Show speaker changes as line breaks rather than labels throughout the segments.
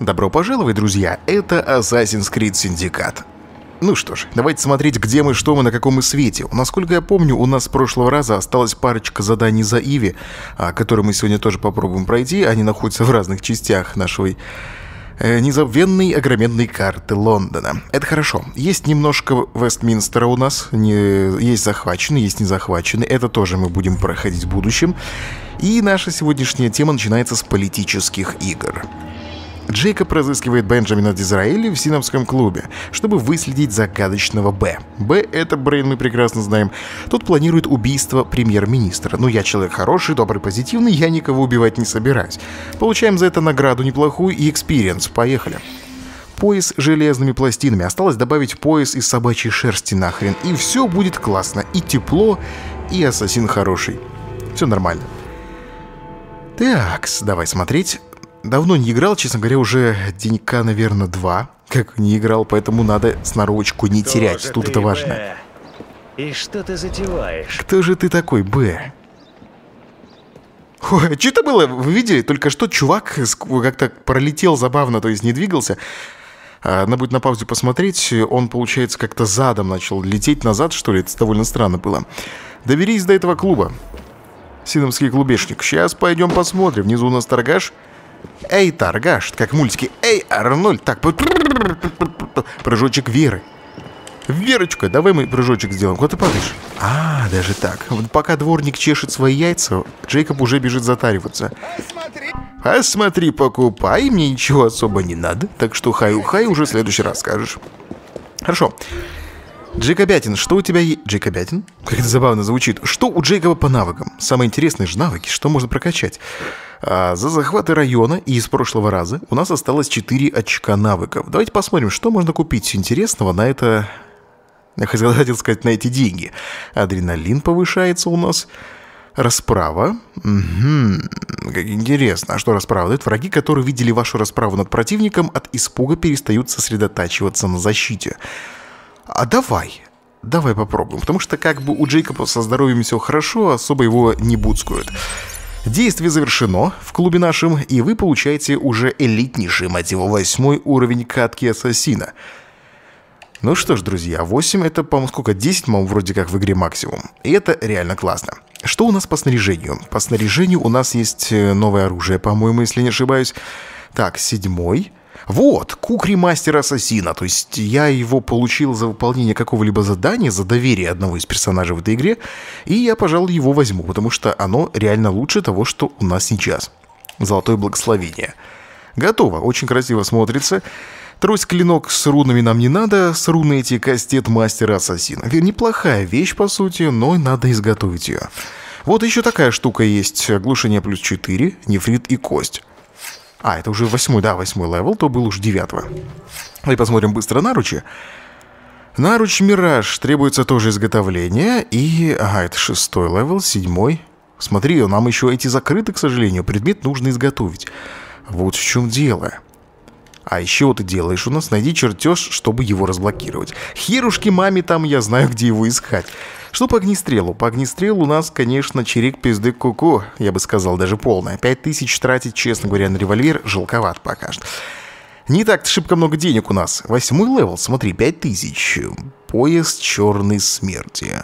Добро пожаловать, друзья, это Assassin's Creed Syndicate. Ну что ж, давайте смотреть, где мы, что мы, на каком мы свете. Насколько я помню, у нас с прошлого раза осталась парочка заданий за Иви, а, которые мы сегодня тоже попробуем пройти. Они находятся в разных частях нашей э, незабвенной огроменной карты Лондона. Это хорошо. Есть немножко Вестминстера у нас, не, есть захваченный, есть не захваченный. Это тоже мы будем проходить в будущем. И наша сегодняшняя тема начинается с политических игр. Джейкоб разыскивает Бенджамина Дизраэли в Синопском клубе, чтобы выследить загадочного Б. Б — это Брейн, мы прекрасно знаем. Тот планирует убийство премьер-министра. Ну, я человек хороший, добрый, позитивный, я никого убивать не собираюсь. Получаем за это награду неплохую и experience. Поехали. Пояс железными пластинами. Осталось добавить пояс из собачьей шерсти нахрен. И все будет классно. И тепло, и ассасин хороший. Все нормально. Так, давай смотреть. Давно не играл, честно говоря, уже денька, наверное, два. Как не играл, поэтому надо сноровочку не
Кто
терять. Тут это важно.
Б? И что ты затеваешь?
Кто же ты такой, Б? Ой, что это было? Вы видели? Только что чувак как-то пролетел забавно, то есть не двигался. А, Надо будет на паузе посмотреть. Он, получается, как-то задом начал лететь назад, что ли. Это довольно странно было. Доберись до этого клуба. Синопский клубешник. Сейчас пойдем посмотрим. Внизу у нас торгаш. Эй, торгаш. Как в мультике. Эй, Арнольд. Так, прыжочек Веры. Верочка, давай мы прыжочек сделаем. Куда ты падаешь? А, даже так. Вот пока дворник чешет свои яйца, Джейкоб уже бежит затариваться. Посмотри, покупай, мне ничего особо не надо. Так что хай-хай уже в следующий раз скажешь. Хорошо. Джейкобятин, что у тебя есть? Джейкобятин? Как это забавно звучит. Что у Джейкоба по навыкам? Самые интересные же навыки, что можно прокачать? А, за захваты района и из прошлого раза у нас осталось 4 очка навыков. Давайте посмотрим, что можно купить интересного на это... Я хотел, сказать, на эти деньги. Адреналин повышается у нас. Расправа. Угу. Как интересно. А что расправа? Это враги, которые видели вашу расправу над противником, от испуга перестают сосредотачиваться на защите. А давай. Давай попробуем. Потому что как бы у Джейкоба со здоровьем все хорошо, особо его не буцкают. Действие завершено в клубе нашем, и вы получаете уже элитнейший, его, восьмой уровень катки ассасина. Ну что ж, друзья, 8 это, по-моему, сколько? 10, по-моему, вроде как в игре максимум. И это реально классно. Что у нас по снаряжению? По снаряжению у нас есть э, новое оружие, по-моему, если не ошибаюсь. Так, седьмой. Вот, кукри мастер ассасина. То есть я его получил за выполнение какого-либо задания, за доверие одного из персонажей в этой игре. И я, пожалуй, его возьму, потому что оно реально лучше того, что у нас сейчас. Золотое благословение. Готово, очень красиво смотрится. Трость-клинок с рунами нам не надо, с руны эти кастет мастера ассасина. Ве- Неплохая вещь, по сути, но надо изготовить ее. Вот еще такая штука есть. Глушение плюс 4, нефрит и кость. А, это уже восьмой, да, восьмой level, то был уж девятого. Давай посмотрим быстро наручи. Наруч Мираж требуется тоже изготовление. И, ага, это шестой level, седьмой. Смотри, нам еще эти закрыты, к сожалению. Предмет нужно изготовить. Вот в чем дело. А еще ты делаешь у нас, найди чертеж, чтобы его разблокировать. Херушки маме там, я знаю, где его искать. Что по огнестрелу? По огнестрелу у нас, конечно, чирик пизды куку, я бы сказал, даже полная. Пять тысяч тратить, честно говоря, на револьвер жалковат пока что. Не так шибко много денег у нас. Восьмой level, смотри, пять тысяч. Пояс черной смерти.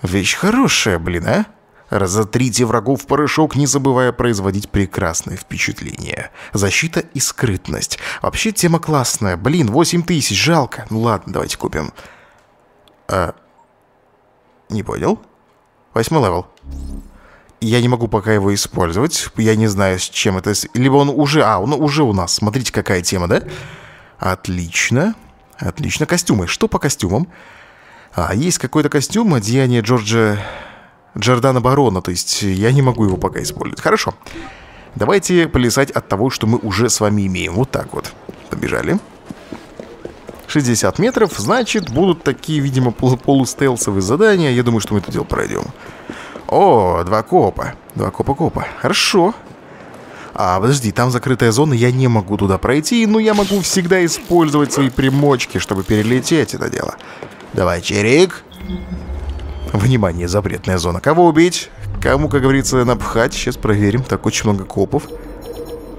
Вещь хорошая, блин, а? Разотрите врагов в порошок, не забывая производить прекрасное впечатление. Защита и скрытность. Вообще тема классная. Блин, 8 тысяч, жалко. Ну ладно, давайте купим. А... Не понял? Восьмой level. Я не могу пока его использовать. Я не знаю, с чем это... Либо он уже... А, он уже у нас. Смотрите, какая тема, да? Отлично. Отлично. Костюмы. Что по костюмам? А, есть какой-то костюм, одеяние Джорджа... Джордана Барона, то есть я не могу его пока использовать. Хорошо. Давайте плясать от того, что мы уже с вами имеем. Вот так вот. Побежали. 60 метров, значит, будут такие, видимо, полу- полустелсовые задания. Я думаю, что мы это дело пройдем. О, два копа. Два копа-копа. Хорошо. А, подожди, там закрытая зона, я не могу туда пройти, но я могу всегда использовать свои примочки, чтобы перелететь это дело. Давай, Черик. Внимание, запретная зона. Кого убить? Кому, как говорится, напхать? Сейчас проверим. Так, очень много копов.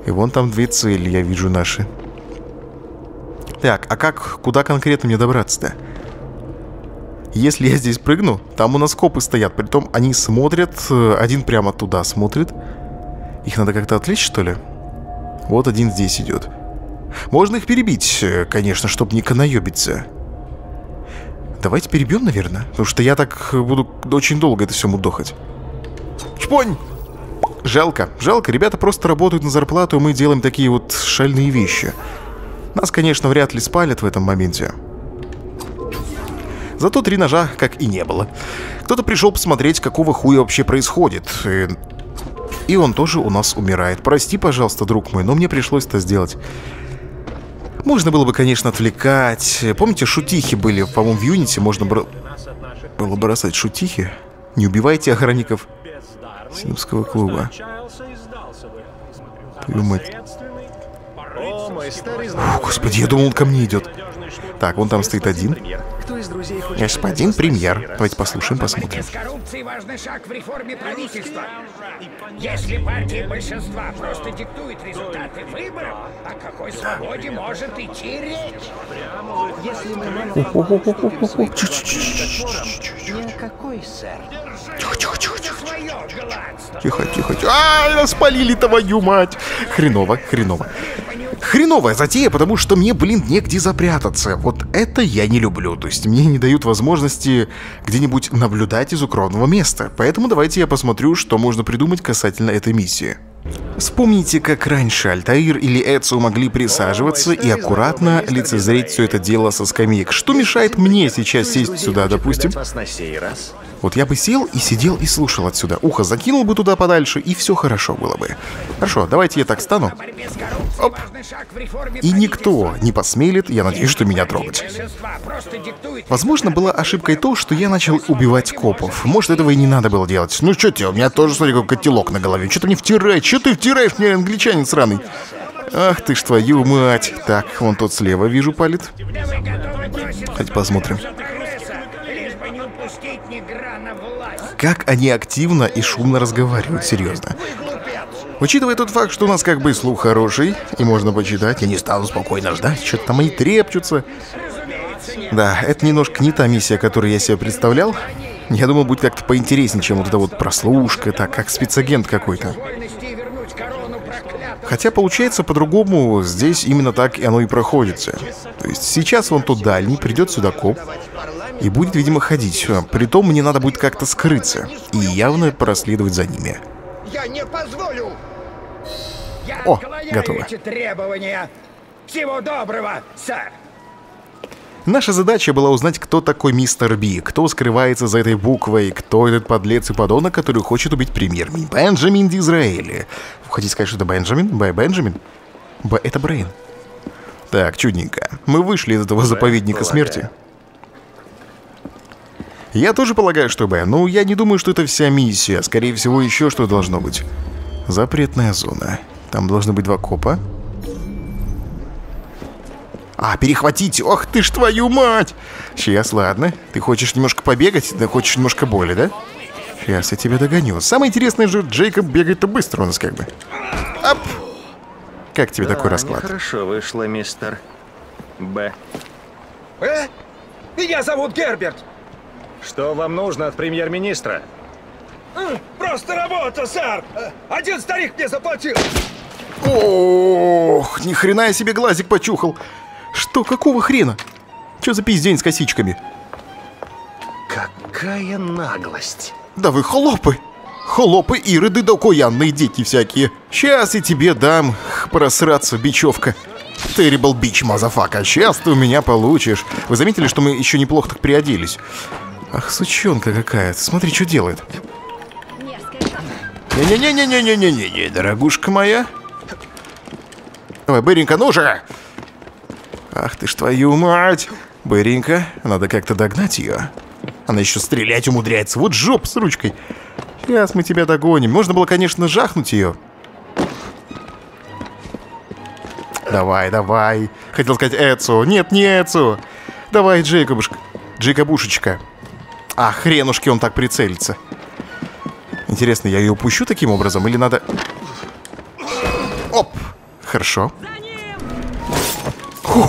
И вон там две цели, я вижу наши. Так, а как, куда конкретно мне добраться-то? Если я здесь прыгну, там у нас копы стоят, притом они смотрят, э, один прямо туда смотрит. Их надо как-то отвлечь, что ли? Вот один здесь идет. Можно их перебить, э, конечно, чтобы не канаебиться. Давайте перебьем, наверное, потому что я так буду очень долго это все мудохать. Чпонь! Жалко, жалко, ребята просто работают на зарплату, и мы делаем такие вот шальные вещи. Нас, конечно, вряд ли спалят в этом моменте. Зато три ножа как и не было. Кто-то пришел посмотреть, какого хуя вообще происходит. И... и он тоже у нас умирает. Прости, пожалуйста, друг мой, но мне пришлось это сделать. Можно было бы, конечно, отвлекать. Помните, шутихи были, по-моему, в Юнити можно бро... было бросать шутихи? Не убивайте охранников Синопского клуба. Твою мать. О, господи, я думал, он ко мне идет. Так, вон там стоит один. Господин премьер. Давайте послушаем, посмотрим.
коррупции важный шаг в реформе правительства. Если партия большинства просто диктует результаты выборов, о какой свободе может идти речь?
Сэр.
Тихо, тихо, тихо, тихо.
Свое главство.
Тихо, тихо, тихо. А, спалили твою мать. Хреново, хреново. Хреновая затея, потому что мне, блин, негде запрятаться. Вот это я не люблю. То есть мне не дают возможности где-нибудь наблюдать из укромного места. Поэтому давайте я посмотрю, что можно придумать касательно этой миссии. Вспомните, как раньше Альтаир или Эцио могли присаживаться и аккуратно лицезреть все это дело со скамеек. Что мешает мне сейчас сесть сюда, допустим? Вот я бы сел и сидел и слушал отсюда. Ухо закинул бы туда подальше, и все хорошо было бы. Хорошо, давайте я так стану.
Реформе
И никто не посмелит, я надеюсь, что меня трогать. Возможно, была ошибкой то, что я начал убивать копов. Может, этого и не надо было делать. Ну что тебе, у меня тоже, смотри, какой котелок на голове. Что ты мне втираешь? Что ты втираешь мне, англичанин сраный? Ах ты ж твою мать. Так, вон тот слева вижу палит. Давайте посмотрим. Как они активно и шумно разговаривают, серьезно. Учитывая тот факт, что у нас как бы слух хороший, и можно почитать, я не стану спокойно ждать, что-то там они трепчутся. Да, это немножко не та миссия, которую я себе представлял. Я думал, будет как-то поинтереснее, чем вот эта вот прослушка, так, как спецагент какой-то. Хотя получается по-другому, здесь именно так и оно и проходится. То есть сейчас вон тот дальний придет сюда коп и будет, видимо, ходить. А, Притом мне надо будет как-то скрыться и явно проследовать за ними.
Я не позволю! Я
О, готово.
эти требования! Всего доброго, сэр!
Наша задача была узнать, кто такой мистер Би, кто скрывается за этой буквой, кто этот подлец и подонок, который хочет убить премьер ми Бенджамин Дизраэли. Вы хотите сказать, что это Бенджамин? Б. Бенджамин? Б. Это Брейн. Так, чудненько. Мы вышли из этого заповедника смерти. Я тоже полагаю, что Б. Ну, я не думаю, что это вся миссия. Скорее всего, еще что должно быть. Запретная зона. Там должны быть два копа. А, перехватить! Ох ты ж твою мать! Сейчас, ладно. Ты хочешь немножко побегать? Да хочешь немножко боли, да? Сейчас я тебя догоню. Самое интересное же, Джейкоб бегает-то быстро у нас как бы. Ап! Как тебе такой расклад?
Хорошо вышло, мистер Б.
Э? Меня зовут Герберт.
Что вам нужно от премьер-министра?
Просто работа, сэр. Э, Один старик мне заплатил.
Ох, ни хрена я себе глазик почухал. Что, какого хрена? Че за пиздень с косичками?
Какая наглость.
Да вы холопы! Холопы, ироды, да окаянные дети всякие. Сейчас я тебе дам просраться, бичевка. Terrible bitch, motherfucker. Сейчас ты у меня получишь. Вы заметили, что мы еще неплохо так приоделись? Ах, сучонка какая-то. Смотри, что делает. Не-не-не-не-не-не-не-не, дорогушка моя. Давай, Быренька, ну же! Ах ты ж твою мать! Быренька, надо как-то догнать ее. Она еще стрелять умудряется. Вот жоп с ручкой. Сейчас мы тебя догоним. Можно было, конечно, жахнуть ее. Давай, давай. Хотел сказать Эцу. Нет, не Эцу. Давай, Джейкобушка. Джейкобушечка. А, хренушки он так прицелится. Интересно, я ее упущу таким образом или надо... Оп! хорошо.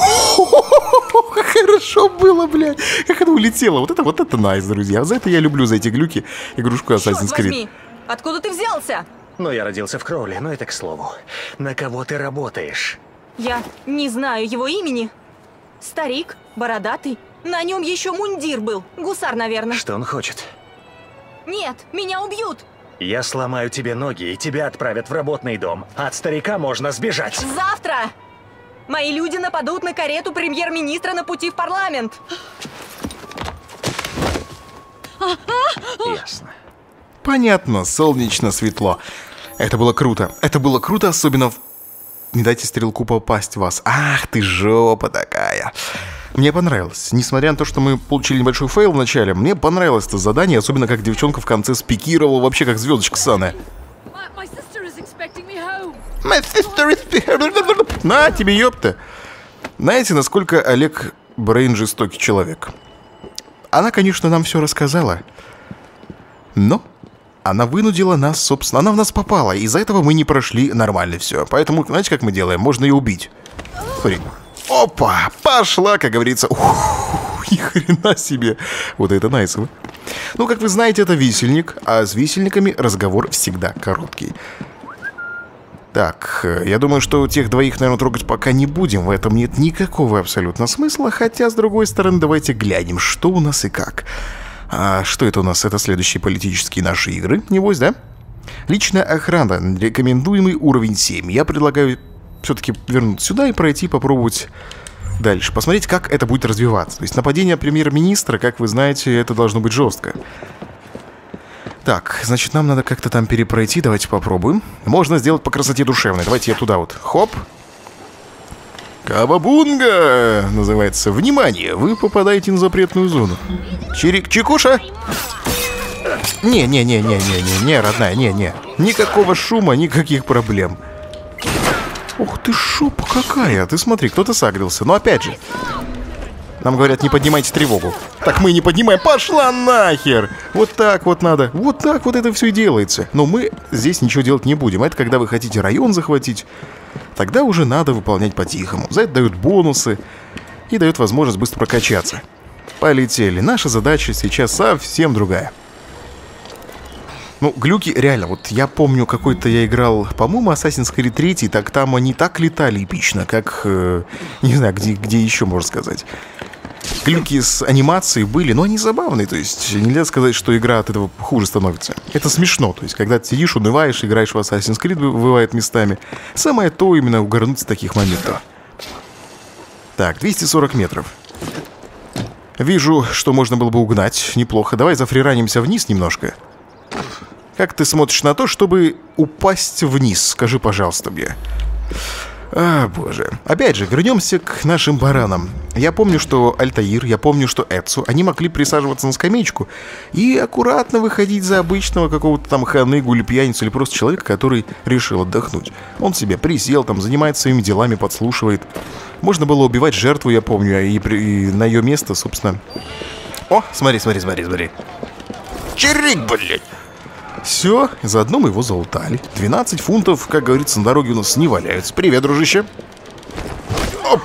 Хорошо было, блядь. Как она улетела. Вот это, вот это найс, друзья. За это я люблю, за эти глюки, игрушку Assassin's Creed.
Откуда ты взялся?
Ну, я родился в Кроуле, но это к слову. На кого ты работаешь?
Я не знаю его имени. Старик, бородатый. На нем еще мундир был. Гусар, наверное.
Что он хочет?
Нет, меня убьют.
Я сломаю тебе ноги, и тебя отправят в работный дом. От старика можно сбежать.
Завтра! Мои люди нападут на карету премьер-министра на пути в парламент.
Ясно.
Понятно, солнечно, светло. Это было круто. Это было круто, особенно в... Не дайте стрелку попасть в вас. Ах ты жопа такая. Мне понравилось. Несмотря на то, что мы получили небольшой fail в начале, мне понравилось это задание, особенно как девчонка в конце спикировала вообще как звездочка Саны.
My, sister is.
На тебе, ёпта. Знаете, насколько Олег Брейн жестокий человек? Она, конечно, нам все рассказала. Но она вынудила нас, собственно, она в нас попала. и Из-за этого мы не прошли нормально все. Поэтому, знаете, как мы делаем? Можно ее убить. Смотри. Опа! Пошла, как говорится. Ух, ни хрена себе. Вот это найсово. Ну, как вы знаете, это висельник, а с висельниками разговор всегда короткий. Так, я думаю, что тех двоих, наверное, трогать пока не будем. В этом нет никакого абсолютно смысла. Хотя, с другой стороны, давайте глянем, что у нас и как. А что это у нас? Это следующие политические наши игры, небось, да? Личная охрана. Рекомендуемый уровень 7. Я предлагаю все-таки вернуться сюда и пройти, попробовать дальше. Посмотреть, как это будет развиваться. То есть нападение премьер-министра, как вы знаете, это должно быть жестко. Так, значит, нам надо как-то там перепройти. Давайте попробуем. Можно сделать по красоте душевной. Давайте я туда вот. Хоп. Кабабунга! Называется. Внимание! Вы попадаете на запретную зону. Чирик, чекуша! Не-не-не-не-не-не, не, родная, не-не. Никакого шума, никаких проблем. Ух ты, шопа какая! Ты смотри, кто-то сагрился. Но опять же, нам говорят, не поднимайте тревогу. Так мы не поднимаем. Пошла нахер! Вот так вот надо. Вот так вот это все и делается. Но мы здесь ничего делать не будем. Это когда вы хотите район захватить, тогда уже надо выполнять по-тихому. За это дают бонусы и дают возможность быстро прокачаться. Полетели. Наша задача сейчас совсем другая. Ну, глюки, реально, вот я помню, какой-то я играл, по-моему, Assassin's Creed 3, так там они так летали эпично, как, э, не знаю, где, где еще, можно сказать. Глюки с анимацией были, но они забавные, то есть нельзя сказать, что игра от этого хуже становится. Это смешно, то есть когда ты сидишь, унываешь, играешь в Assassin's Creed, бывает местами. Самое то именно угорнуть с таких моментов. Так, 240 метров. Вижу, что можно было бы угнать. Неплохо. Давай зафриранимся вниз немножко. Как ты смотришь на то, чтобы упасть вниз? Скажи, пожалуйста, мне. А, боже. Опять же, вернемся к нашим баранам. Я помню, что Альтаир, я помню, что Эцу, они могли присаживаться на скамеечку и аккуратно выходить за обычного какого-то там ханыгу или пьяницу, или просто человека, который решил отдохнуть. Он себе присел, там, занимается своими делами, подслушивает. Можно было убивать жертву, я помню, и, при- и на ее место, собственно... О, смотри, смотри, смотри, смотри. Чирик, блядь! Все, заодно мы его залутали. 12 фунтов, как говорится, на дороге у нас не валяются. Привет, дружище. Оп.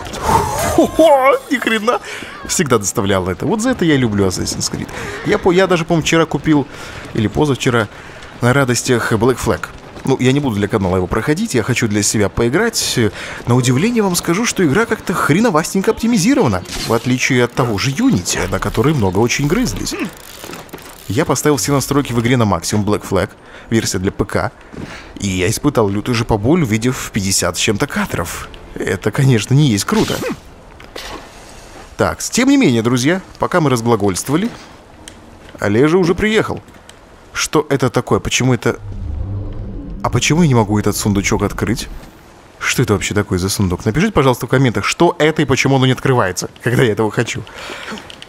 Хо-хо, ни хрена. Всегда доставлял это. Вот за это я люблю Assassin's Creed. Я, по, я даже, по-моему, вчера купил, или позавчера, на радостях Black Flag. Ну, я не буду для канала его проходить, я хочу для себя поиграть. На удивление вам скажу, что игра как-то хреновастенько оптимизирована. В отличие от того же Unity, на который много очень грызлись. Я поставил все настройки в игре на максимум Black Flag, версия для ПК, и я испытал лютую же поболь, увидев 50 с чем-то кадров. Это, конечно, не есть круто. Так, тем не менее, друзья, пока мы разглагольствовали, Олежа уже приехал. Что это такое? Почему это... А почему я не могу этот сундучок открыть? Что это вообще такое за сундук? Напишите, пожалуйста, в комментах, что это и почему оно не открывается, когда я этого хочу.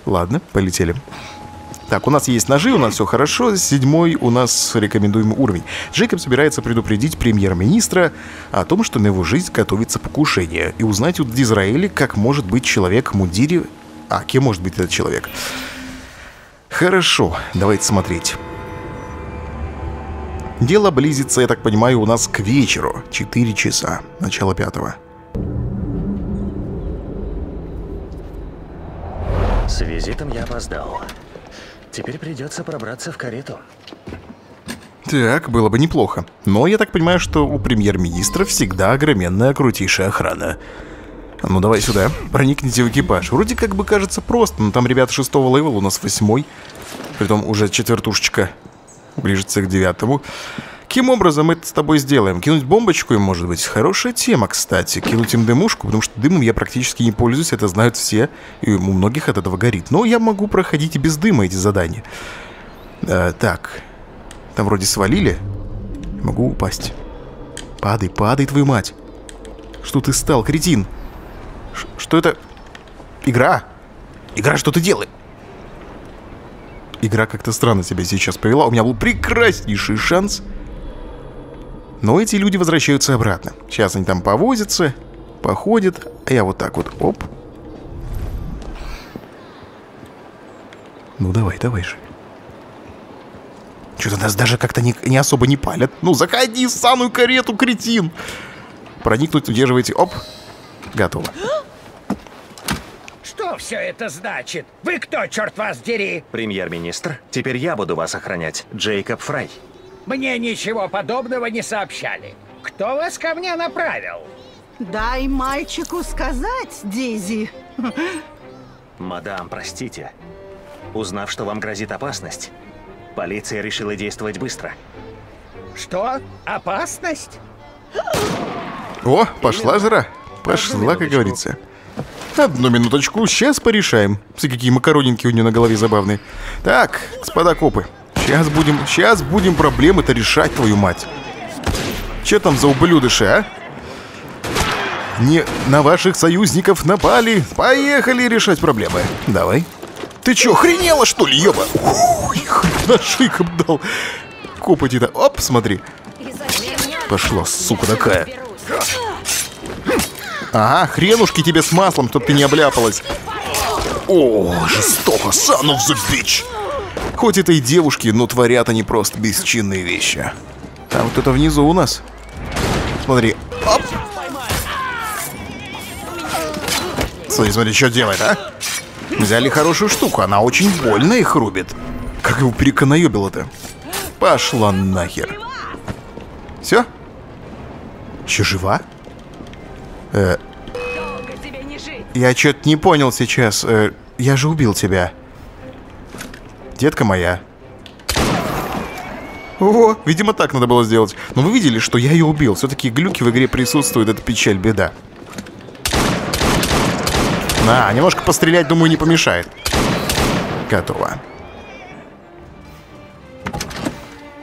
Ладно, полетели. Так, у нас есть ножи, у нас все хорошо. Седьмой у нас рекомендуемый уровень. Джейкоб собирается предупредить премьер-министра о том, что на его жизнь готовится покушение, и узнать у Дизраэли, как может быть человек в мундире... А, кем может быть этот человек? Хорошо, давайте смотреть. Дело близится, я так понимаю, у нас к вечеру. 4 часа. Начало пятого.
С визитом я опоздал. Теперь придется пробраться в карету.
Так, было бы неплохо. Но я так понимаю, что у премьер-министра всегда огроменная крутейшая охрана. Ну давай сюда, проникните в экипаж. Вроде как бы кажется просто, но там ребята шестого левела, у нас восьмой. Притом уже четвертушечка ближется к девятому. Каким образом мы это с тобой сделаем? Кинуть бомбочку им, может быть? Хорошая тема, кстати. Кинуть им дымушку, потому что дымом я практически не пользуюсь, это знают все, и у многих от этого горит. Но я могу проходить и без дыма эти задания. А, так, там вроде свалили. Могу упасть. Падай, падай, твою мать. Что ты стал, кретин? Ш что это? Игра? Игра, что ты делаешь? Игра как-то странно себя сейчас повела. У меня был прекраснейший шанс. Но эти люди возвращаются обратно. Сейчас они там повозятся, походят, а я вот так вот, оп. Ну давай, давай же. Что-то нас даже как-то не, не особо не палят. Ну, заходи в самую карету, кретин! Проникнуть, удерживайте. Оп. Готово.
Что все это значит? Вы кто, черт вас дери?
Премьер-министр, теперь я буду вас охранять. Джейкоб Фрай.
Мне ничего подобного не сообщали. Кто вас ко мне направил?
Дай мальчику сказать, Дизи.
Мадам, простите. Узнав, что вам грозит опасность, полиция решила действовать быстро.
Что? Опасность?
О, пошла жара. Пошла, как говорится. Одну минуточку, сейчас порешаем. Все какие макаронинки у нее на голове забавные. Так, господа копы, сейчас будем, сейчас будем проблемы-то решать, твою мать. Че там за ублюдыши, а? Не на ваших союзников напали. Поехали решать проблемы. Давай. Ты чё, охренела, что ли, ёба? Ой, на шиком дал. Копоти-то. Оп, смотри. Пошла, сука такая. Ага, хренушки тебе с маслом, чтоб ты не обляпалась. О, жестоко, son of the bitch. Хоть это и девушки, но творят они просто бесчинные вещи. А вот это внизу у нас. Смотри. Оп. Смотри, смотри, что делает, а? Взяли хорошую штуку, она очень больно их рубит. Как его переконаебило-то? Пошла нахер. Все? Еще жива? Э, я что-то не понял сейчас. Э, я же убил тебя. Детка моя. О, видимо, так надо было сделать. Но вы видели, что я ее убил. Все-таки глюки в игре присутствуют, это печаль, беда. На, немножко пострелять, думаю, не помешает. Готово.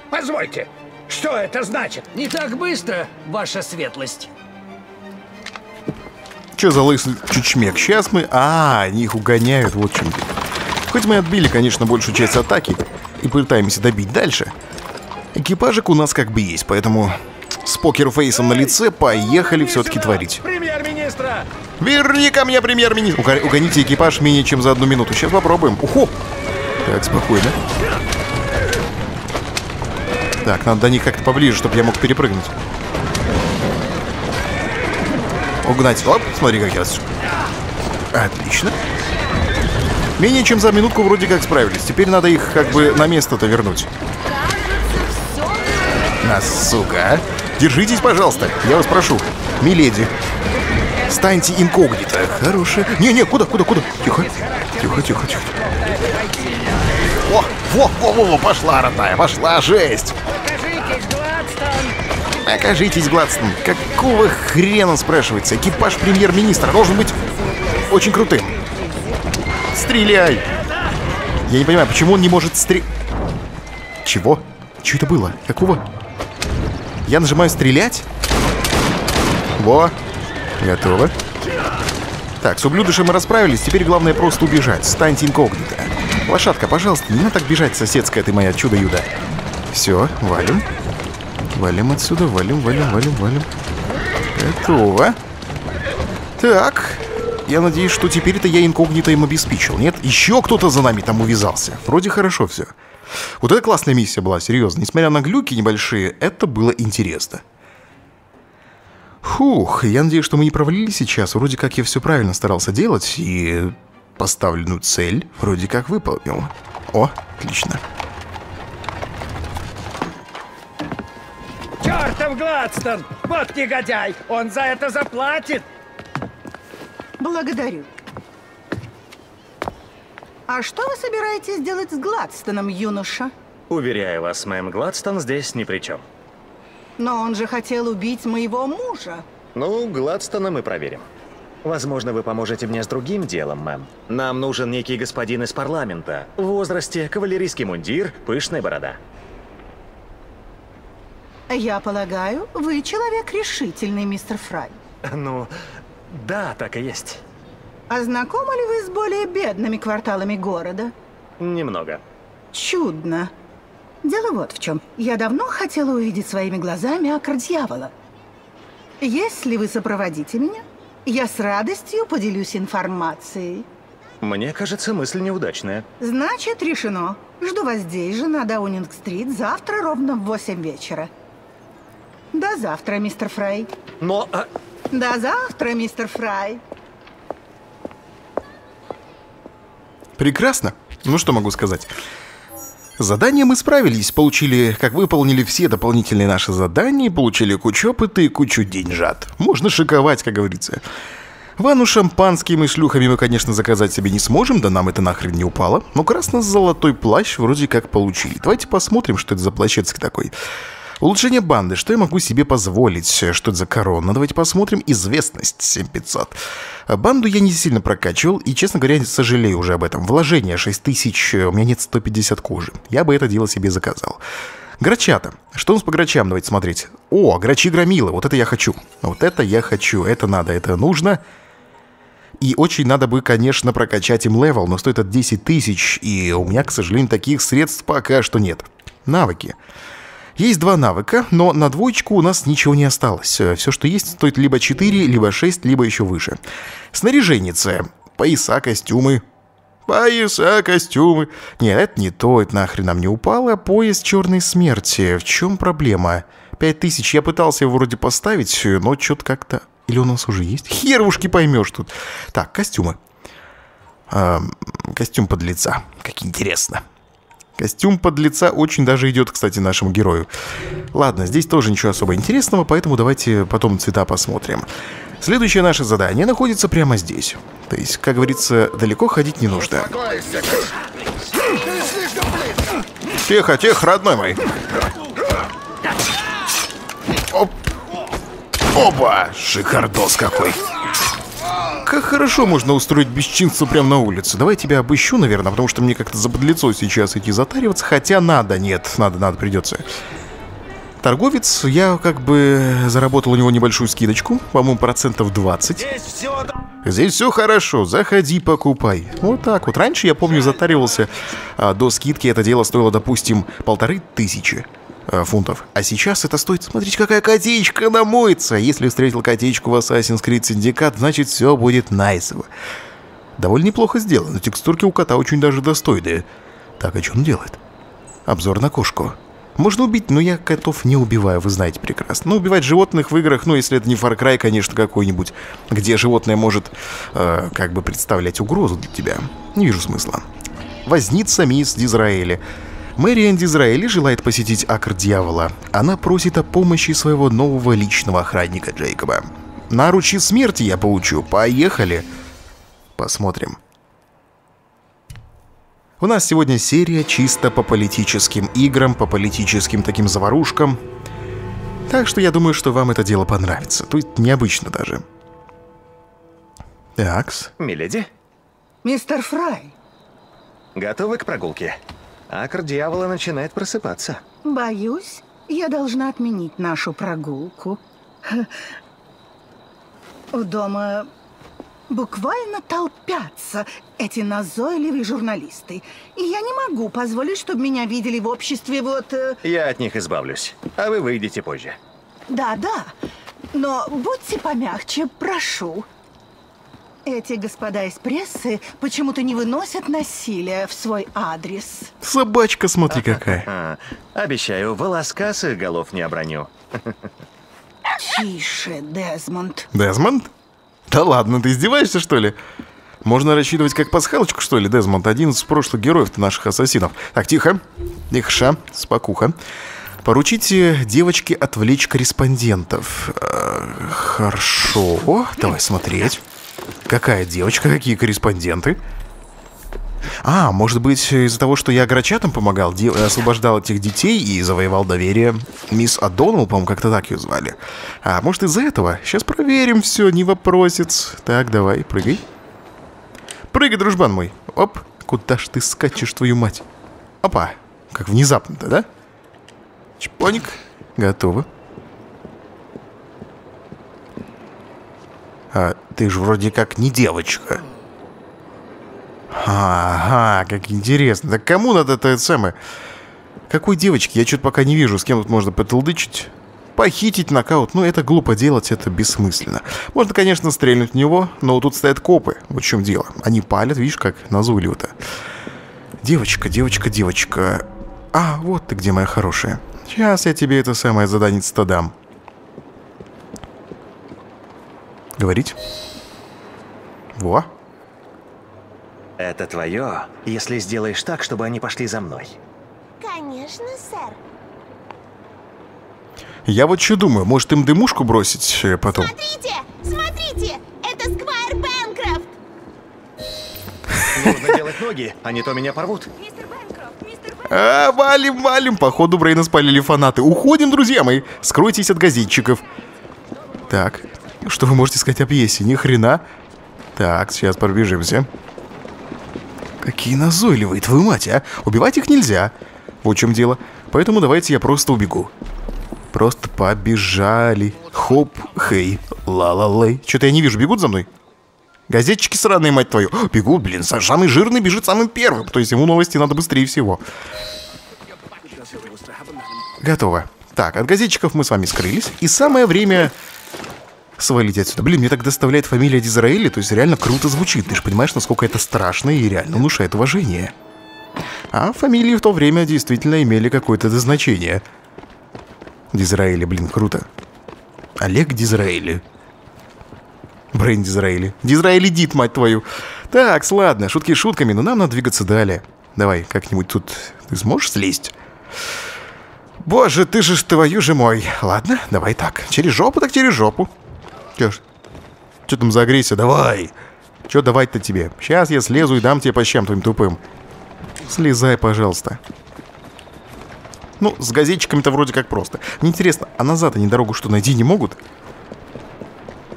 Позвольте, что это значит?
Не так быстро, ваша светлость.
Че за лысый чучмек? Сейчас мы... А, они их угоняют, вот чем дело. Хоть мы отбили, конечно, большую часть атаки и пытаемся добить дальше, экипажик у нас как бы есть, поэтому с покерфейсом на лице поехали все-таки творить.
Премьер-министра!
Верни ко мне, премьер-министр! Уго- Угоните экипаж менее чем за одну минуту. Сейчас попробуем. Уху! Так, спокойно. Так, надо до них как-то поближе, чтобы я мог перепрыгнуть. Угнать. Оп, смотри, как я... Отлично. Менее чем за минутку вроде как справились. Теперь надо их как бы на место-то вернуть. На, сука, а. Держитесь, пожалуйста, я вас прошу. Миледи. Станьте инкогнито. Хорошая. Не-не, куда, куда, куда? Тихо. Тихо, тихо, тихо. О, во, во, во, во, пошла, родная, пошла, жесть.
Покажитесь, Гладстон!
Окажитесь, Гладстон. Какого хрена, спрашивается? Экипаж премьер-министра должен быть очень крутым. Стреляй! Я не понимаю, почему он не может стрелять... Чего? Что это было? Какого? Я нажимаю стрелять? Во. Готово. Так, с ублюдышем мы расправились, теперь главное просто убежать. Станьте инкогнито. Лошадка, пожалуйста, не надо так бежать, соседская ты моя чудо-юдо. Все, валим. Валим отсюда, валим, валим, валим, валим. Готово. Так, я надеюсь, что теперь это я инкогнито им обеспечил. Нет, еще кто-то за нами там увязался. Вроде хорошо все. Вот это классная миссия была, серьезно. Несмотря на глюки небольшие, это было интересно. Фух, я надеюсь, что мы не провалились сейчас. Вроде как я все правильно старался делать, и поставленную цель вроде как выполнил. О, отлично.
Чертов Гладстон! Вот негодяй! Он за это заплатит!
Благодарю. А что вы собираетесь делать с Гладстоном, юноша?
Уверяю вас, мэм, Гладстон здесь ни при чем.
Но он же хотел убить моего мужа.
Ну, Гладстона мы проверим. Возможно, вы поможете мне с другим делом, мэм. Нам нужен некий господин из парламента. В возрасте, кавалерийский мундир, пышная борода.
Я полагаю, вы человек решительный, мистер Фрай.
Ну, да, так и есть.
А знакомы ли вы с более бедными кварталами города?
Немного.
Чудно. Дело вот в чем. Я давно хотела увидеть своими глазами акр дьявола. Если вы сопроводите меня, я с радостью поделюсь информацией.
Мне кажется, мысль неудачная.
Значит, решено. Жду вас здесь же, на Даунинг-стрит, завтра ровно в 8 вечера. До завтра, мистер Фрай.
Но... а,
До завтра, мистер Фрай.
Прекрасно. Ну что могу сказать? Задание мы справились, получили, как выполнили все дополнительные наши задания, получили кучу опыта и кучу деньжат. Можно шиковать, как говорится. Ванну шампанским и шлюхами мы, конечно, заказать себе не сможем, да нам это нахрен не упало. Но красно-золотой плащ вроде как получили. Давайте посмотрим, что это за плащецкий такой. Улучшение банды. Что я могу себе позволить? Что это за корона? Давайте посмотрим. Известность 7500. Банду я не сильно прокачивал и, честно говоря, сожалею уже об этом. Вложение 6000, у меня нет 150 кожи. Я бы это дело себе заказал. Грачата. Что у нас по грачам? Давайте смотреть. О, грачи громилы. Вот это я хочу. Вот это я хочу. Это надо, это нужно. И очень надо бы, конечно, прокачать им level, но стоит это 10 тысяч, и у меня, к сожалению, таких средств пока что нет. Навыки. Есть два навыка, но на двоечку у нас ничего не осталось. Все, что есть, стоит либо 4, либо 6, либо еще выше. Снаряженница. Пояса, костюмы. Пояса, костюмы. Нет, это не то, это нахрен нам не упало. Пояс черной смерти. В чем проблема? 5000 я пытался его вроде поставить, но что-то как-то... Или у нас уже есть? Херушки поймешь тут. Так, костюмы. Эм, костюм под лица. Как интересно. Костюм под лица очень даже идет, кстати, нашему герою. Ладно, здесь тоже ничего особо интересного, поэтому давайте потом цвета посмотрим. Следующее наше задание находится прямо здесь. То есть, как говорится, далеко ходить не нужно. Тихо, тихо, родной мой. Оп. Опа! Шикардос какой. Как хорошо можно устроить бесчинство прямо на улице. Давай тебя обыщу, наверное, потому что мне как-то за подлецо сейчас идти затариваться. Хотя надо, нет, надо, надо, придется. Торговец, я как бы заработал у него небольшую скидочку, по-моему, процентов 20. Здесь все хорошо, заходи, покупай. Вот так вот. Раньше, я помню, затаривался, а до скидки это дело стоило, допустим, полторы тысячи фунтов. А сейчас это стоит, смотрите, какая котечка намоется. Если встретил котечку в Assassin's Creed Syndicate, значит все будет найсово. Довольно неплохо сделано, текстурки у кота очень даже достойные. Так, а что он делает? Обзор на кошку. Можно убить, но я котов не убиваю, вы знаете прекрасно. Ну, убивать животных в играх, ну, если это не Far Cry, конечно, какой-нибудь, где животное может, э, как бы, представлять угрозу для тебя. Не вижу смысла. Возница мисс Дизраэли. Мэриэн Дизраэли желает посетить Акр Дьявола. Она просит о помощи своего нового личного охранника Джейкоба. Наручи смерти я получу. Поехали. Посмотрим. У нас сегодня серия чисто по политическим играм, по политическим таким заварушкам. Так что я думаю, что вам это дело понравится. Тут необычно даже. Такс.
Миледи,
Мистер Фрай,
готовы к прогулке? Акр дьявола начинает просыпаться.
боюсь, я должна отменить нашу прогулку. У дома буквально толпятся эти назойливые журналисты. И я не могу позволить, чтобы меня видели в обществе вот... э,
Я от них избавлюсь, а вы выйдете позже.
Да, да. Но будьте помягче, прошу. Эти господа из прессы почему-то не выносят насилия в свой адрес.
Собачка, смотри какая.
А, обещаю, волоска с их голов не оброню.
Тише, Дезмонд.
Дезмонд? Да ладно, ты издеваешься, что ли? Можно рассчитывать как пасхалочку, что ли, Дезмонд? Один из прошлых героев наших ассасинов. Так, тихо. Тихша, спокуха. Поручите девочке отвлечь корреспондентов. Э, хорошо. Давай смотреть. Какая девочка, какие корреспонденты? А, может быть, из-за того, что я грачатам помогал, освобождал этих детей и завоевал доверие мисс Адонал, по-моему, как-то так ее звали. А может, из-за этого? Сейчас проверим все, не вопросец. Так, давай, прыгай. Прыгай, дружбан мой. Оп, куда ж ты скачешь, твою мать? Опа, как внезапно-то, да? Чпоник, готово. А ты же вроде как не девочка. Ага, как интересно. Так кому надо это самое? Какой девочки? Я что-то пока не вижу, с кем тут можно потылдычить. Похитить, нокаут. Ну, это глупо делать, это бессмысленно. Можно, конечно, стрельнуть в него, но тут стоят копы. Вот в чем дело. Они палят, видишь, как назойливо-то. Девочка, девочка, девочка. А, вот ты где, моя хорошая. Сейчас я тебе это самое задание-то дам. Говорить? Во.
Это твое, если сделаешь так, чтобы они пошли за мной.
Конечно, сэр.
Я вот что думаю, может им дымушку бросить э, потом?
Смотрите, смотрите, это Сквайр Бэнкрофт.
Нужно делать ноги, а не то меня порвут.
Мистер Бэнкрофт, мистер Бэнкрофт.
А, валим, валим. Походу, Брейна спалили фанаты. Уходим, друзья мои. Скройтесь от газетчиков. Так, что вы можете сказать о пьесе? Ни хрена. Так, сейчас пробежимся. Какие назойливые, твою мать, а? Убивать их нельзя. Вот в чем дело. Поэтому давайте я просто убегу. Просто побежали. Хоп, хей, ла-ла-лей. Что-то я не вижу, бегут за мной? Газетчики сраные, мать твою. Бегут, блин, са- самый жирный бежит самым первым. То есть ему новости надо быстрее всего. Готово. Так, от газетчиков мы с вами скрылись. И самое время свалить отсюда. Блин, мне так доставляет фамилия Дизраэли, то есть реально круто звучит. Ты же понимаешь, насколько это страшно и реально внушает уважение. А фамилии в то время действительно имели какое-то значение. Дизраэли, блин, круто. Олег Дизраэли. Брейн Дизраэли. Дизраэли Дит, мать твою. Так, ладно, шутки шутками, но нам надо двигаться далее. Давай, как-нибудь тут ты сможешь слезть? Боже, ты же твою же мой. Ладно, давай так. Через жопу, так через жопу. Чё ж? Чё там за агрессия? Давай. Чё давать-то тебе? Сейчас я слезу и дам тебе по щам твоим тупым. Слезай, пожалуйста. Ну, с газетчиками-то вроде как просто. Мне интересно, а назад они дорогу что, найти не могут?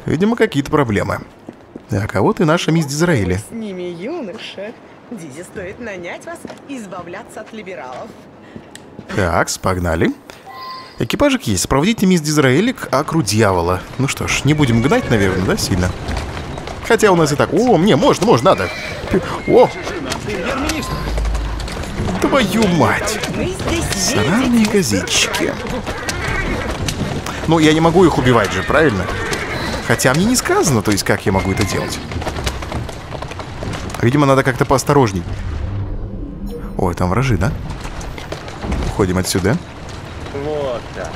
Видимо, какие-то проблемы. Так, а вот и наша мисс Дизраэли.
С ними, юноша. Дизи стоит нанять вас избавляться от либералов.
Так, погнали. Экипажик есть. Проводите мисс Дизраэли к акру дьявола. Ну что ж, не будем гнать, наверное, да, сильно? Хотя у нас и так... О, мне можно, можно, надо. О! Твою мать! Сраные газетчики. Ну, я не могу их убивать же, правильно? Хотя мне не сказано, то есть как я могу это делать. Видимо, надо как-то поосторожней. Ой, там вражи, да? Уходим отсюда.
Вот так.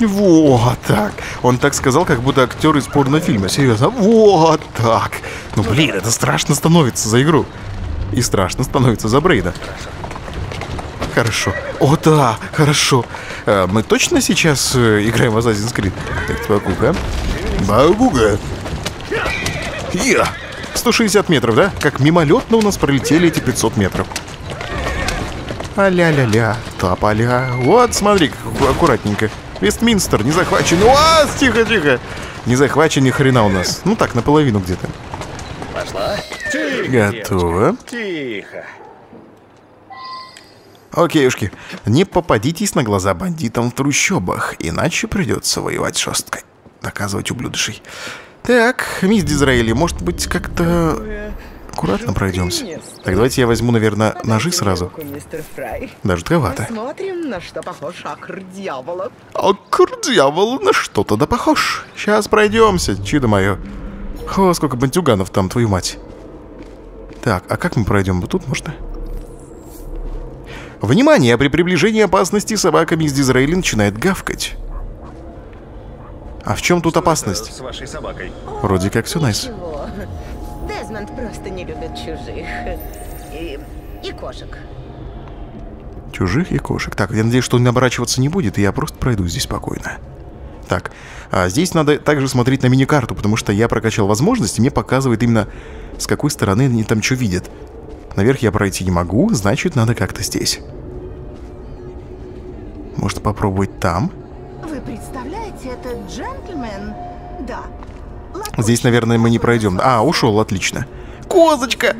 Вот так. Он так сказал, как будто актер из порнофильма. Серьезно. Вот так. Ну, блин, это страшно становится за игру. И страшно становится за Брейда. Хорошо. О, да, хорошо. Э, мы точно сейчас э, играем в Assassin's Creed? Так, Багуга. Багуга. Я. 160 метров, да? Как мимолетно у нас пролетели эти 500 метров. А-ля-ля-ля, тополя. Вот, смотри, аккуратненько. Вестминстер не захвачен. О, тихо-тихо. Не захвачен ни хрена у нас. Ну так, наполовину где-то.
Пошла. Тихо,
Готово.
девочка, Тихо.
Окейушки, не попадитесь на глаза бандитам в трущобах, иначе придется воевать жестко. Доказывать ублюдышей. Так, мисс Дизраэли, может быть, как-то аккуратно пройдемся. Так, давайте я возьму, наверное, ножи сразу. Даже травато.
Посмотрим, на что похож акр дьявола.
А дьявол на что-то да похож. Сейчас пройдемся, чудо мое. О, сколько бандюганов там, твою мать. Так, а как мы пройдем? Вот тут можно? Внимание! При приближении опасности собака мисс Дизрейли начинает гавкать. А в чем тут опасность?
С вашей собакой.
Вроде как все найс.
Чего? Дезмонд просто не любит чужих. И, и кошек.
Чужих и кошек. Так, я надеюсь, что он оборачиваться не будет, и я просто пройду здесь спокойно. Так, а здесь надо также смотреть на мини-карту, потому что я прокачал возможности, мне показывает именно с какой стороны они там что видят. Наверх я пройти не могу, значит, надо как-то здесь. Может попробовать там?
Вы представляете,
Здесь, наверное, мы не пройдем. А, ушел, отлично. Козочка!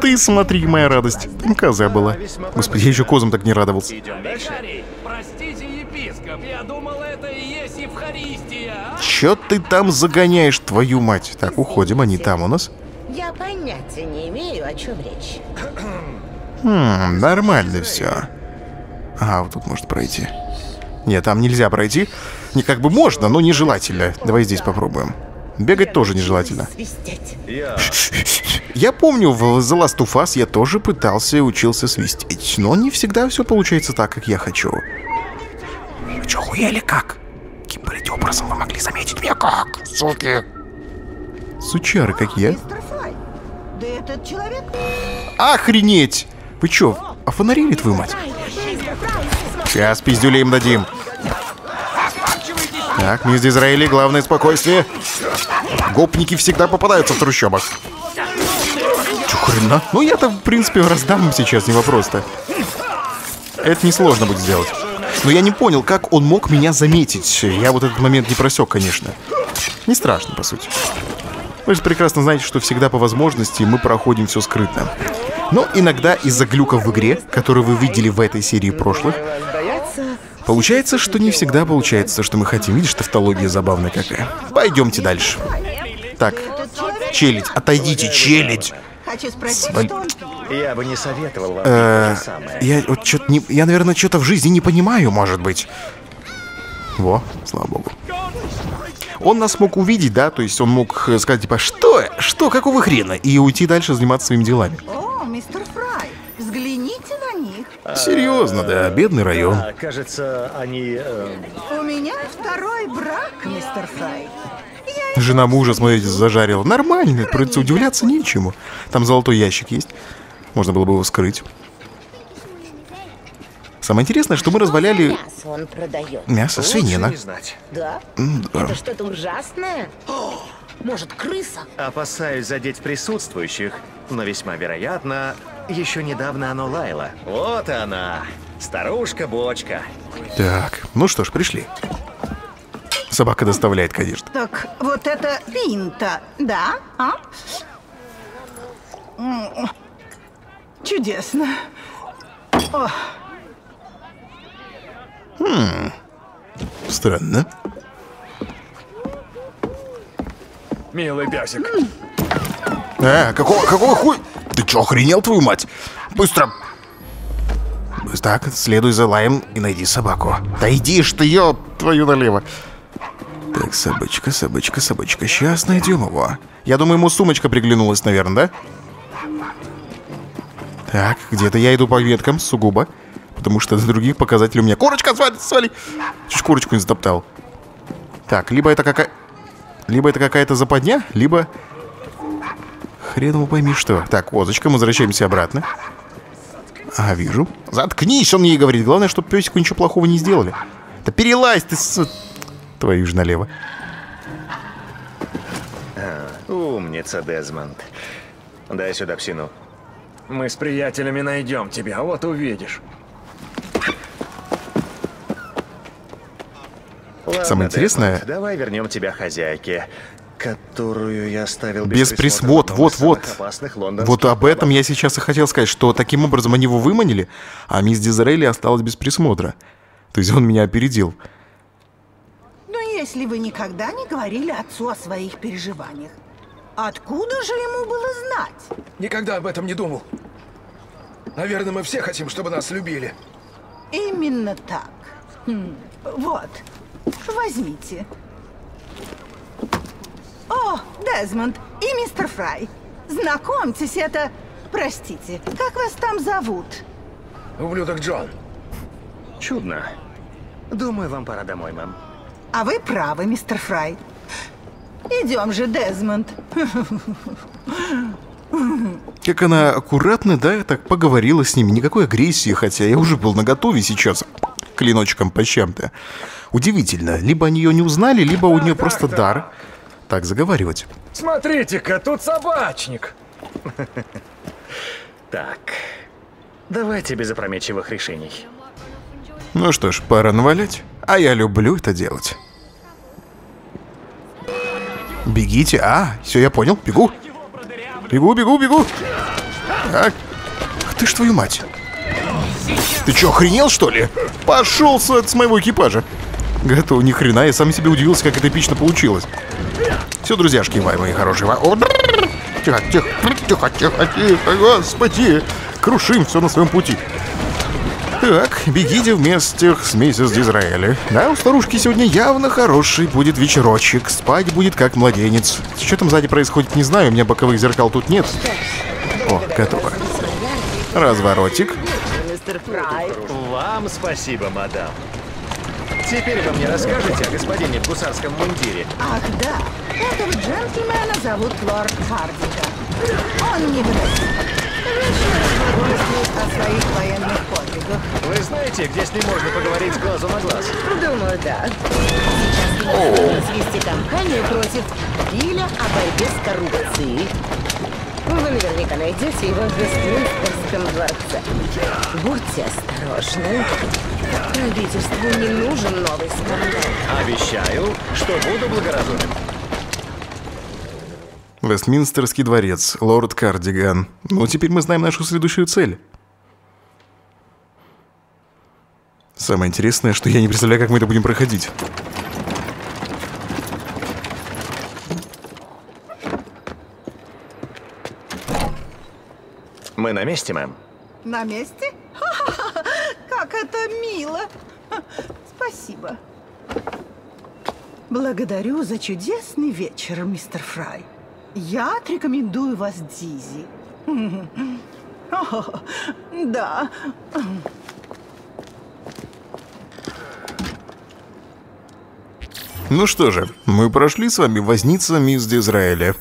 Ты смотри, моя радость. Там коза была. Господи, я еще козам так не радовался.
Идем дальше.
Викарий, простите, епископ, я думал, это и есть Евхаристия. а?
Че ты там загоняешь, твою мать? Так, уходим, они там у нас.
Я понятия не имею, о чем речь.
Хм, нормально все. А, вот тут может пройти. Нет, там нельзя пройти. Не как бы можно, но нежелательно. Давай здесь попробуем. Бегать тоже нежелательно.
Я...
Я помню, в The Last of Us я тоже пытался и учился свистеть, но не всегда все получается так, как я хочу. Вы чё, хуяли как? Каким, блядь, образом вы могли заметить меня как, суки? Сучары?
Мистер Фрай, да этот человек...
Охренеть! Вы чё, офонарили твою мать? Сейчас пиздюлей им дадим. Так, мисс Дизраэли, главное спокойствие. Гопники всегда попадаются в трущобах. Чё, хрена? Ну я-то, в принципе, раздам им сейчас, не вопрос-то. Это несложно будет сделать. Но я не понял, как он мог меня заметить. Я вот этот момент не просек, конечно. Не страшно, по сути. Вы же прекрасно знаете, что всегда по возможности мы проходим все скрытно. Но иногда из-за глюков в игре, которые вы видели в этой серии прошлых, получается, что не всегда получается, что мы хотим. Видишь, тавтология забавная какая. Пойдемте дальше. Так, челядь, отойдите, челядь.
Хочу спросить,
Сваль-
что он...
Я бы не советовал вам
Э. Я вот что-то не... Я, наверное, что-то в жизни не понимаю, может быть. Во, слава богу. Он нас мог увидеть, да, то есть он мог э, сказать, типа, что, что, какого хрена, и уйти дальше заниматься своими делами.
О,
Серьезно, да, бедный район.
А, кажется, они... э,
У меня второй брак, мистер Фрай.
Жена мужа, смотрите, зажарила. Нормально, придется удивляться нечему. Там золотой ящик есть. Можно было бы его вскрыть. Самое интересное, что мы разваляли
Мясо он продает.
мясо свинина.
не знать.
Да?
Да.
Это что-то ужасное? О, может, крыса?
Опасаюсь задеть присутствующих, но весьма вероятно, еще недавно оно лаяло. Вот она, старушка-бочка.
Так, ну что ж, пришли. Собака доставляет, конечно.
Так, вот это пинта, да? А? Чудесно. О,
Странно.
Милый песик.
А, какого, какого хуй? Ты чё, охренел, твою мать? Быстро. Так, следуй за лаем и найди собаку. Да иди ж ты, ёб твою налево. Так, собачка, собачка, собачка. Сейчас найдем его. Я думаю, ему сумочка приглянулась, наверное, да? Так, где-то я иду по веткам сугубо. Потому что до других показателей у меня... Курочка, свали, свали! Чуть курочку не затоптал. Так, либо это какая... Либо это какая-то западня, либо... Хрен его пойми что. Так, козочка, мы возвращаемся обратно. А, вижу. Заткнись, он ей говорит. Главное, чтобы песику ничего плохого не сделали. Да перелазь ты, с... Твою же налево.
Умница, Дезмонд. Дай сюда псину.
Мы с приятелями найдем тебя, вот увидишь.
Ладно,
Самое интересное-
Дезмонд, давай вернем тебя хозяйке, которую я оставил
Без
без,
присмотра. Вот, вот.
лондонских
Вот об этом я сейчас и хотел сказать, что таким образом они его выманили, а мисс Дизрейли осталась без присмотра. То есть он меня опередил.
Но если вы никогда не говорили отцу о своих переживаниях, откуда же ему было знать?
Никогда об этом не думал. Наверное, мы все хотим, чтобы нас любили.
Именно так. Хм, Вот, возьмите. О, Дезмонд и мистер Фрай. Знакомьтесь, это... Простите, как вас там зовут?
Ублюдок Джон.
Чудно. Думаю, вам пора домой, мэм.
А вы правы, мистер Фрай. Идем же, Дезмонд.
Как она аккуратно, да, так поговорила с ними. Никакой агрессии, хотя я уже был наготове сейчас клиночком по щам-то. Удивительно. Либо они ее не узнали, либо у нее просто дар так заговаривать.
Смотрите-ка, тут собачник.
Так. Давайте без опрометчивых решений.
Ну что ж, пора навалять. А я люблю это делать. Бегите. А, все, я понял. Бегу. Бегу, бегу, бегу. Так. Ах ты ж твою мать. Ты что, охренел, что ли? Пошел с, с моего экипажа. Готов, ни хрена, я сам себе удивился, как это эпично получилось. Все, друзьяшки мои, мои хорошие. О, тихо, тихо, тихо, тихо, тихо, господи. Крушим все на своем пути. Так, бегите вместе с миссис Дизраэли. Да, у старушки сегодня явно хороший будет вечерочек. Спать будет как младенец. Что там сзади происходит, не знаю. У меня боковых зеркал тут нет. О, готово. Разворотик.
Мистер Фрай.
Вам спасибо, мадам. Теперь вы мне расскажете о господине в гусарском мундире.
Ах, да. Этого джентльмена зовут лорд Хардига. Он не разглагольствует о своих военных подвигах.
Вы знаете, где с ним можно поговорить с глазу на глаз?
Думаю, да. Сейчас свести кампанию против Билля о борьбе с коррупцией. Вы наверняка найдете его в Вестминстерском дворце. Будьте осторожны. Правительству не нужен новый скандал.
Обещаю, что буду благоразумен.
Вестминстерский дворец, лорд Кардиган. Ну, теперь мы знаем нашу следующую цель. Самое интересное, что я не представляю, как мы это будем проходить.
Мы на месте, мэм.
На месте? Ха-ха-ха, Как это мило. Спасибо. Благодарю за чудесный вечер, мистер Фрай. Я отрекомендую вас Дизи. Да.
Ну что же, мы прошли с вами возница мисс Дизраэля.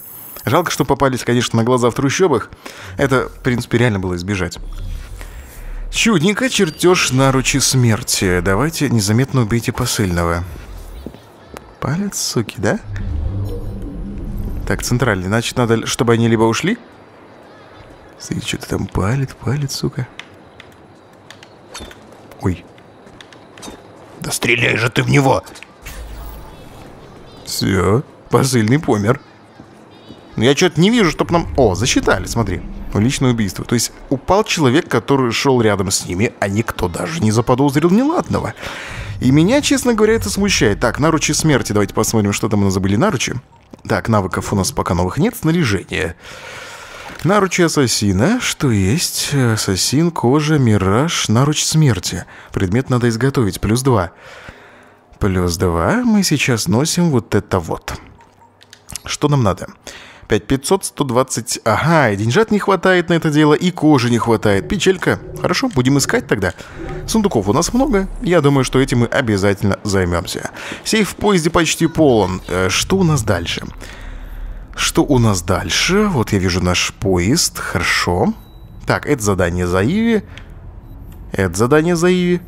Жалко, что попались, конечно, на глаза в трущобах. Это, в принципе, реально было избежать. Чудненько чертеж наручи смерти. Давайте незаметно убейте посыльного. Палец, суки, да? Так, центральный. Значит, надо, чтобы они либо ушли. Смотри, что-то там палит, палит, сука. Ой. Да стреляй же ты в него! Все, посыльный помер. Но я что-то не вижу, чтоб нам... О, засчитали, смотри. Личное убийство. То есть упал человек, который шел рядом с ними, а никто даже не заподозрил неладного. И меня, честно говоря, это смущает. Так, наручи смерти. Давайте посмотрим, что там у нас забыли наручи. Так, навыков у нас пока новых нет. Снаряжение. Наручи ассасина. Что есть? Ассасин, кожа, мираж, наруч смерти. Предмет надо изготовить. Плюс два. Плюс два. Мы сейчас носим вот это вот. Что нам надо? 5500, 120... Ага, и деньжат не хватает на это дело, и кожи не хватает. Печелька. Хорошо, будем искать тогда. Сундуков у нас много. Я думаю, что этим мы обязательно займемся. Сейф в поезде почти полон. Э, Что у нас дальше? Что у нас дальше? Вот я вижу наш поезд. Хорошо. Так, это задание за Иви. Это задание за Иви.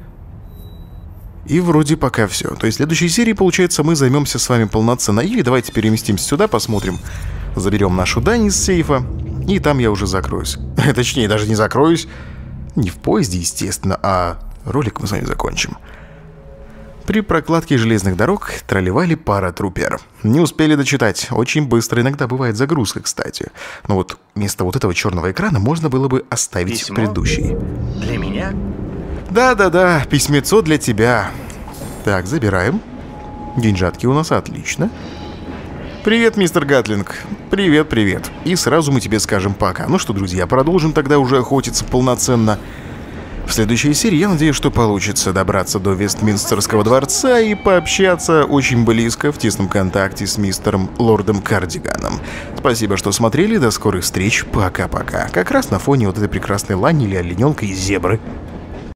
И вроде пока все. То есть в следующей серии, получается, мы займемся с вами полноценно Иви. Давайте переместимся сюда, посмотрим. Заберем нашу дань из сейфа. И там я уже закроюсь. Точнее, даже не закроюсь. Не в поезде, естественно, а ролик мы с вами закончим. При прокладке железных дорог тролливали пара трупер. Не успели дочитать. Очень быстро иногда бывает загрузка, кстати. Но вот вместо вот этого черного экрана можно было бы оставить
Письмо?
предыдущий.
Для меня?
Да-да-да, письмецо для тебя. Так, забираем. Деньжатки у нас отлично. Привет, мистер Гатлинг. Привет, привет. И сразу мы тебе скажем пока. Ну что, друзья, продолжим тогда уже охотиться полноценно. В следующей серии я надеюсь, что получится добраться до Вестминстерского дворца и пообщаться очень близко в тесном контакте с мистером Лордом Кардиганом. Спасибо, что смотрели, до скорых встреч, пока-пока. Как раз на фоне вот этой прекрасной лани или олененка и зебры.